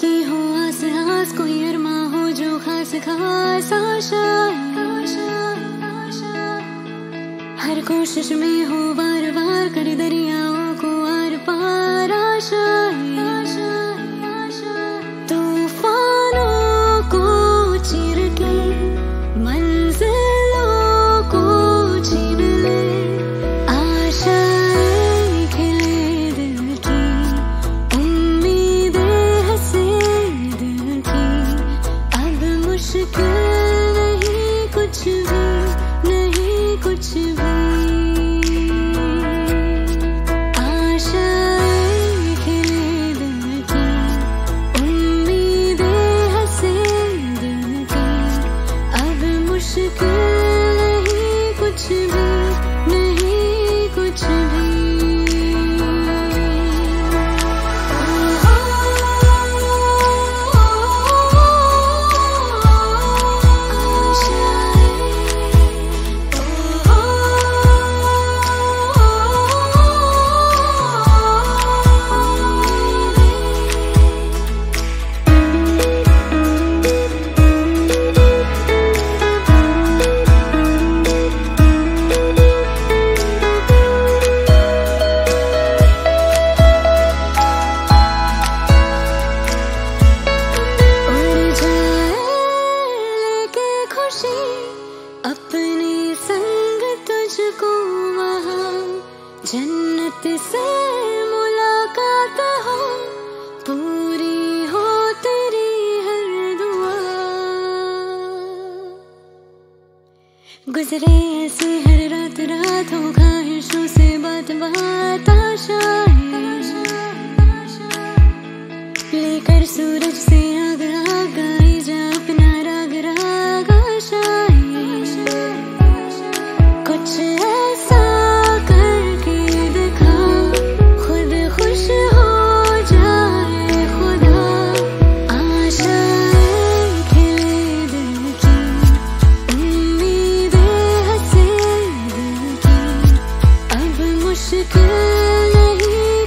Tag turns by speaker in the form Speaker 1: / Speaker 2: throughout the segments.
Speaker 1: की हो आस आस कोई अरमा हो जो खास खास आशा हर कोशिश में हो बार बार कर दरियाओं को आर पार आशा जन्नत से मुलाकात हो, पूरी हो तेरी हर दुआ। गुजरे ऐसे हर रात रात हो ख्वाहिशों से बात बात आशाएँ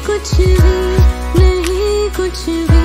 Speaker 1: कुछ भी नहीं कुछ भी।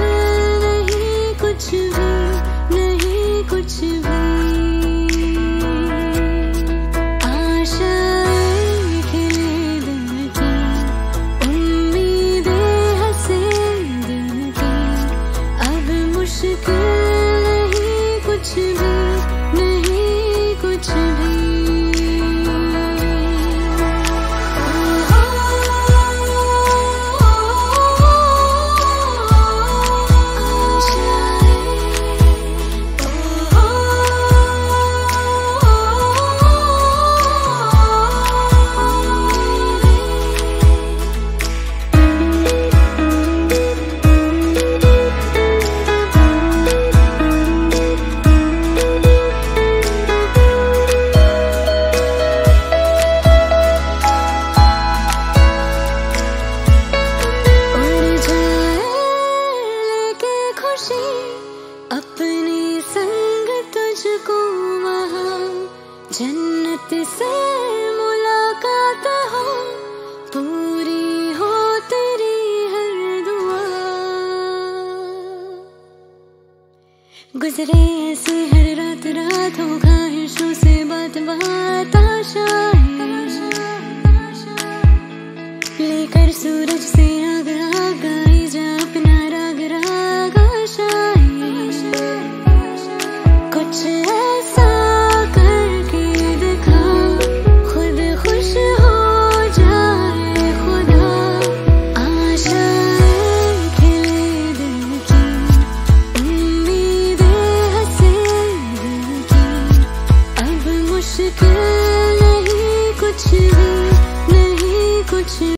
Speaker 1: गुजरे ऐसे